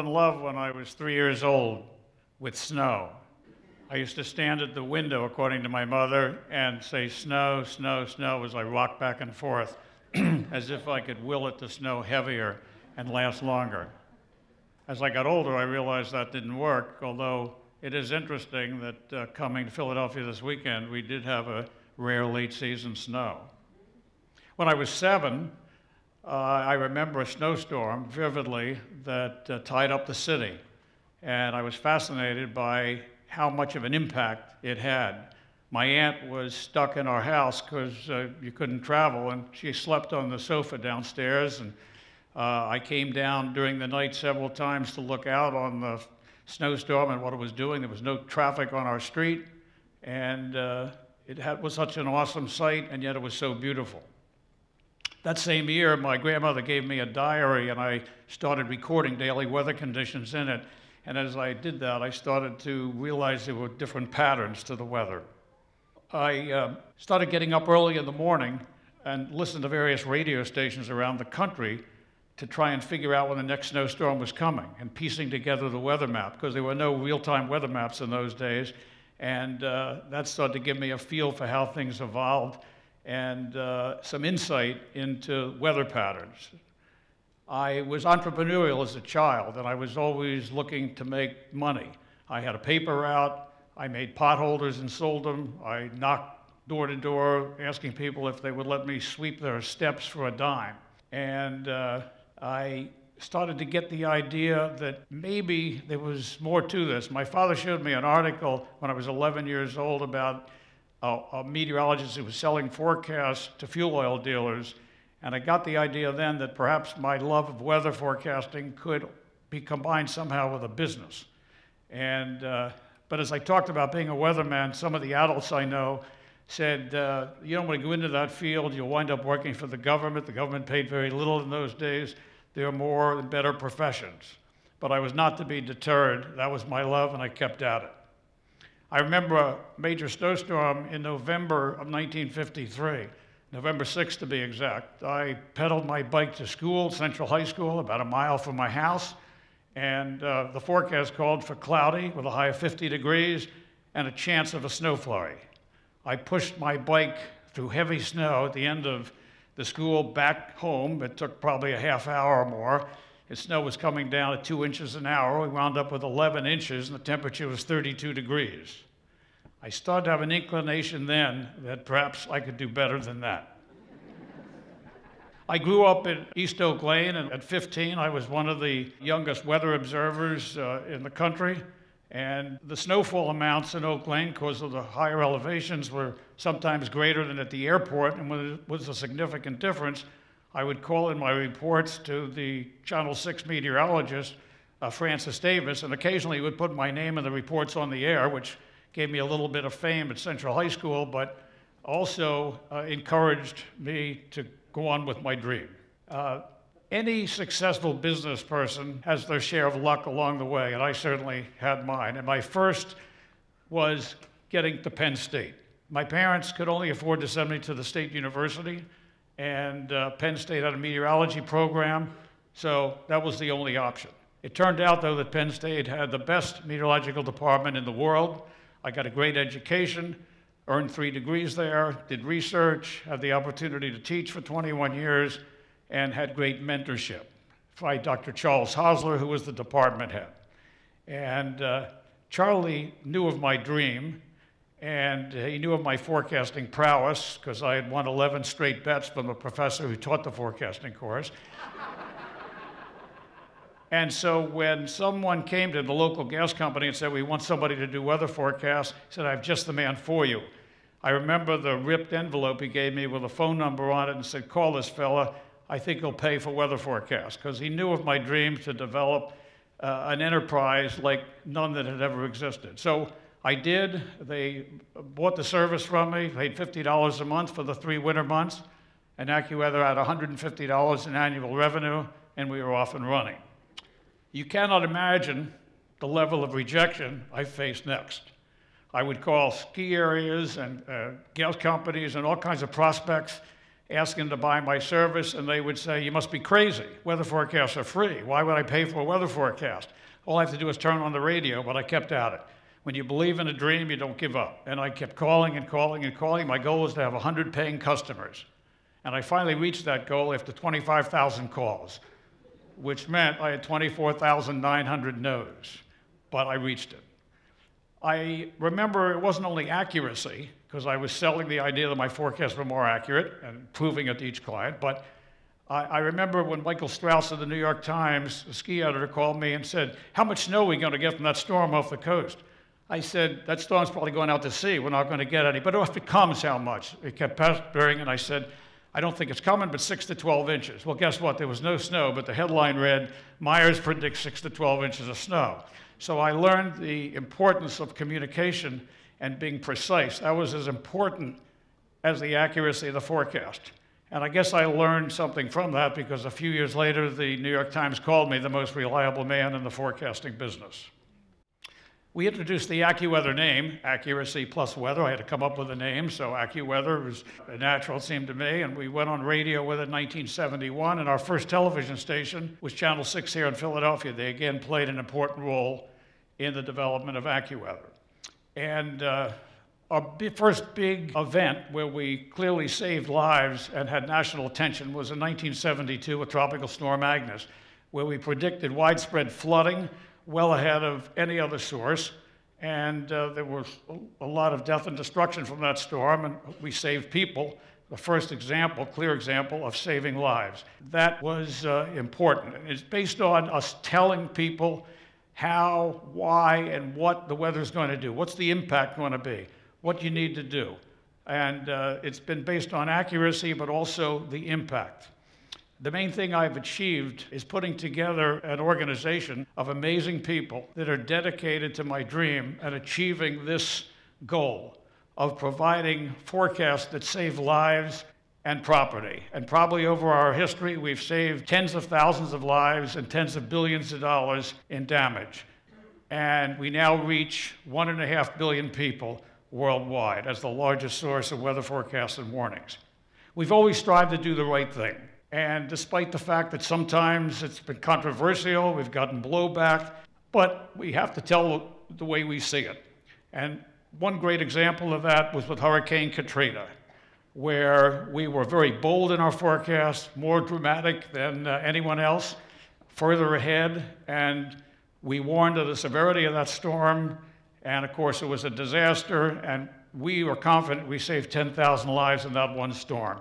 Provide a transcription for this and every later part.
in love when I was three years old with snow. I used to stand at the window, according to my mother, and say, Snow, snow, snow, as I rocked back and forth, as if I could will it to snow heavier and last longer. As I got older, I realized that didn't work, although it is interesting that uh, coming to Philadelphia this weekend, we did have a rare late season snow. When I was seven, uh, I remember a snowstorm vividly that uh, tied up the city. And I was fascinated by how much of an impact it had. My aunt was stuck in our house because uh, you couldn't travel, and she slept on the sofa downstairs. And uh, I came down during the night several times to look out on the snowstorm and what it was doing. There was no traffic on our street, and uh, it had, was such an awesome sight, and yet it was so beautiful. That same year, my grandmother gave me a diary, and I started recording daily weather conditions in it. And as I did that, I started to realize there were different patterns to the weather. I uh, started getting up early in the morning and listened to various radio stations around the country to try and figure out when the next snowstorm was coming and piecing together the weather map because there were no real-time weather maps in those days. And uh, that started to give me a feel for how things evolved and uh, some insight into weather patterns. I was entrepreneurial as a child, and I was always looking to make money. I had a paper route, I made potholders and sold them, I knocked door to door asking people if they would let me sweep their steps for a dime. And uh, I started to get the idea that maybe there was more to this. My father showed me an article when I was 11 years old about a, a meteorologist who was selling forecasts to fuel oil dealers. And I got the idea then that perhaps my love of weather forecasting could be combined somehow with a business. And, uh, but as I talked about being a weatherman, some of the adults I know said, uh, you don't want to go into that field, you'll wind up working for the government. The government paid very little in those days. There are more and better professions. But I was not to be deterred. That was my love, and I kept at it. I remember a major snowstorm in November of 1953, November 6th to be exact. I pedaled my bike to school, Central High School, about a mile from my house, and uh, the forecast called for cloudy with a high of 50 degrees and a chance of a snow flurry. I pushed my bike through heavy snow at the end of the school back home. It took probably a half hour or more the snow was coming down at two inches an hour. We wound up with 11 inches, and the temperature was 32 degrees. I started to have an inclination then that perhaps I could do better than that. I grew up in East Oak Lane, and at 15, I was one of the youngest weather observers uh, in the country. And the snowfall amounts in Oak Lane, because of the higher elevations, were sometimes greater than at the airport, and it was a significant difference. I would call in my reports to the Channel 6 meteorologist, uh, Francis Davis, and occasionally he would put my name in the reports on the air, which gave me a little bit of fame at Central High School, but also uh, encouraged me to go on with my dream. Uh, any successful business person has their share of luck along the way, and I certainly had mine. And my first was getting to Penn State. My parents could only afford to send me to the State University, and uh, Penn State had a meteorology program, so that was the only option. It turned out, though, that Penn State had the best meteorological department in the world. I got a great education, earned three degrees there, did research, had the opportunity to teach for 21 years, and had great mentorship by Dr. Charles Hosler, who was the department head. And uh, Charlie knew of my dream and he knew of my forecasting prowess because I had won 11 straight bets from the professor who taught the forecasting course. And so when someone came to the local gas company and said, We want somebody to do weather forecasts, he said, I have just the man for you. I remember the ripped envelope he gave me with a phone number on it and said, Call this fella. I think he'll pay for weather forecasts because he knew of my dream to develop uh, an enterprise like none that had ever existed. So I did. They bought the service from me, paid $50 a month for the three winter months, and AccuWeather had $150 in annual revenue, and we were off and running. You cannot imagine the level of rejection I faced next. I would call ski areas and uh, gas companies and all kinds of prospects asking to buy my service, and they would say, You must be crazy. Weather forecasts are free. Why would I pay for a weather forecast? All I have to do is turn on the radio, but I kept at it. When you believe in a dream, you don't give up. And I kept calling and calling and calling. My goal was to have 100 paying customers. And I finally reached that goal after 25,000 calls, which meant I had 24,900 no's, but I reached it. I remember it wasn't only accuracy, because I was selling the idea that my forecasts were more accurate and proving it to each client, but I, I remember when Michael Strauss of the New York Times, the ski editor, called me and said, How much snow are we going to get from that storm off the coast? I said, That storm's probably going out to sea. We're not going to get any. But if it comes, how much? It kept pestering, and I said, I don't think it's coming, but 6 to 12 inches. Well, guess what? There was no snow, but the headline read, Myers predicts 6 to 12 inches of snow. So I learned the importance of communication and being precise. That was as important as the accuracy of the forecast. And I guess I learned something from that because a few years later, the New York Times called me the most reliable man in the forecasting business. We introduced the AccuWeather name, accuracy plus weather. I had to come up with a name, so AccuWeather was natural, it seemed to me. And we went on radio with it in 1971. And our first television station was Channel 6 here in Philadelphia. They again played an important role in the development of AccuWeather. And uh, our first big event where we clearly saved lives and had national attention was in 1972 with Tropical Storm Agnes, where we predicted widespread flooding well ahead of any other source. And uh, there was a lot of death and destruction from that storm, and we saved people. The first example, clear example of saving lives. That was uh, important. It's based on us telling people how, why, and what the weather is going to do. What's the impact going to be? What you need to do. And uh, it's been based on accuracy, but also the impact. The main thing I've achieved is putting together an organization of amazing people that are dedicated to my dream and achieving this goal of providing forecasts that save lives and property. And probably over our history, we've saved tens of thousands of lives and tens of billions of dollars in damage. And we now reach one and a half billion people worldwide as the largest source of weather forecasts and warnings. We've always strived to do the right thing. And despite the fact that sometimes it's been controversial, we've gotten blowback, but we have to tell the way we see it. And one great example of that was with Hurricane Katrina, where we were very bold in our forecast, more dramatic than uh, anyone else, further ahead, and we warned of the severity of that storm. And of course, it was a disaster, and we were confident we saved 10,000 lives in that one storm.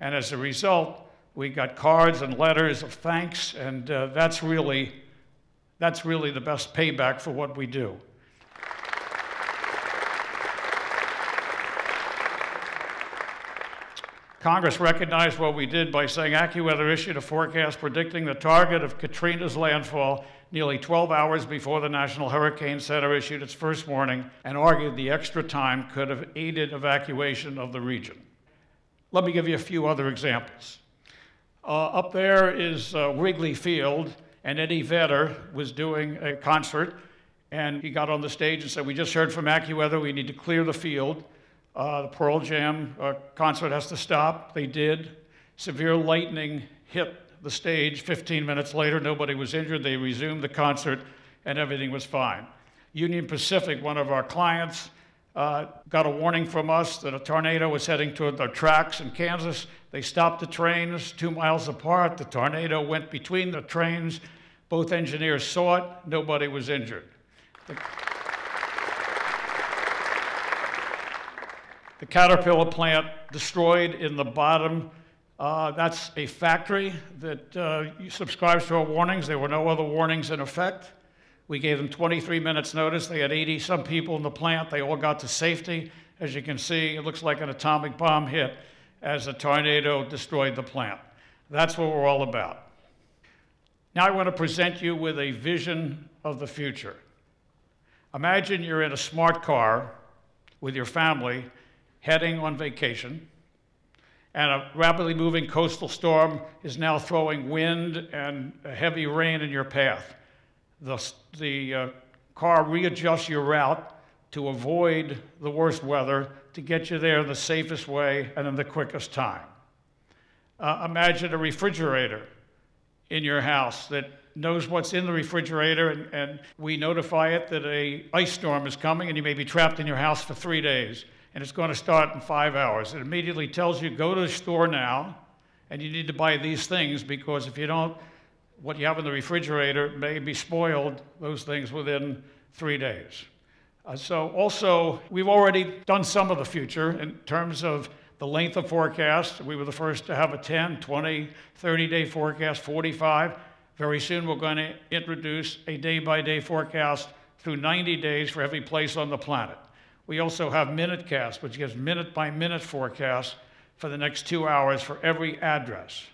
And as a result, we got cards and letters of thanks, and uh, that's really that's really the best payback for what we do. Congress recognized what we did by saying AccuWeather issued a forecast predicting the target of Katrina's landfall nearly 12 hours before the National Hurricane Center issued its first warning and argued the extra time could have aided evacuation of the region. Let me give you a few other examples. Uh, up there is uh, Wrigley Field, and Eddie Vedder was doing a concert, and he got on the stage and said, We just heard from AccuWeather, we need to clear the field. Uh, the Pearl Jam uh, concert has to stop. They did. Severe lightning hit the stage. 15 minutes later, nobody was injured. They resumed the concert, and everything was fine. Union Pacific, one of our clients, uh, got a warning from us that a tornado was heading toward their tracks in Kansas. They stopped the trains two miles apart. The tornado went between the trains. Both engineers saw it. Nobody was injured. The, the Caterpillar plant destroyed in the bottom. Uh, that's a factory that uh, subscribes to our warnings. There were no other warnings in effect. We gave them 23 minutes notice. They had 80 some people in the plant. They all got to safety. As you can see, it looks like an atomic bomb hit as a tornado destroyed the plant. That's what we're all about. Now I want to present you with a vision of the future. Imagine you're in a smart car with your family heading on vacation, and a rapidly moving coastal storm is now throwing wind and heavy rain in your path. The, the uh, car readjusts your route to avoid the worst weather to get you there the safest way and in the quickest time. Uh, imagine a refrigerator in your house that knows what's in the refrigerator and, and we notify it that a ice storm is coming and you may be trapped in your house for three days and it's going to start in five hours. It immediately tells you, go to the store now, and you need to buy these things because if you don't, what you have in the refrigerator may be spoiled, those things within three days. Uh, so also, we've already done some of the future in terms of the length of forecast. We were the first to have a 10, 20, 30 day forecast, 45. Very soon we're going to introduce a day by day forecast through 90 days for every place on the planet. We also have MinuteCast, which gives minute by minute forecasts for the next two hours for every address.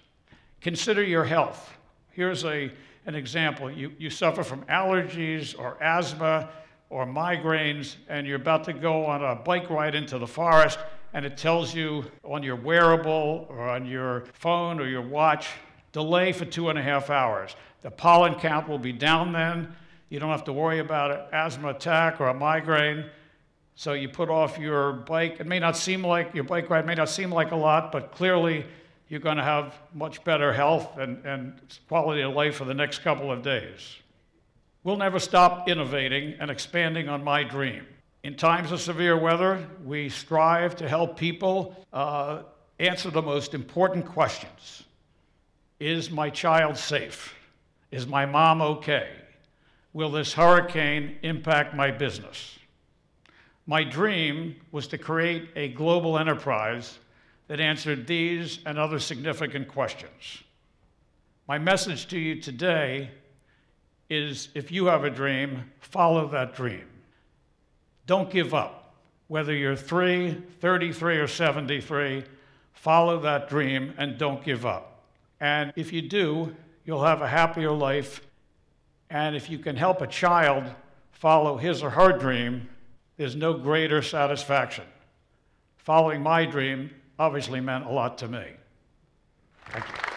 Consider your health. Here's a, an example. You, you suffer from allergies or asthma or migraines, and you're about to go on a bike ride into the forest, and it tells you on your wearable or on your phone or your watch, delay for two and a half hours. The pollen count will be down then. You don't have to worry about an asthma attack or a migraine. So you put off your bike. It may not seem like your bike ride may not seem like a lot, but clearly you're going to have much better health and, and quality of life for the next couple of days. We'll never stop innovating and expanding on my dream. In times of severe weather, we strive to help people uh, answer the most important questions Is my child safe? Is my mom okay? Will this hurricane impact my business? My dream was to create a global enterprise that answered these and other significant questions. My message to you today is if you have a dream, follow that dream. Don't give up. Whether you're 3, 33, or 73, follow that dream and don't give up. And if you do, you'll have a happier life. And if you can help a child follow his or her dream, there's no greater satisfaction. Following my dream obviously meant a lot to me. Thank you.